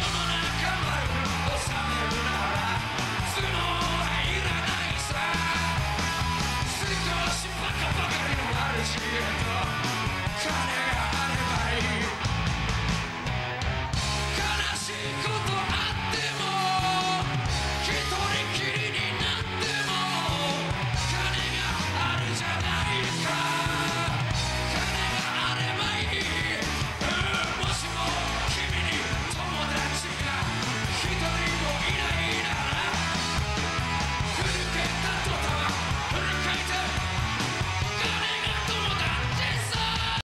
Leon!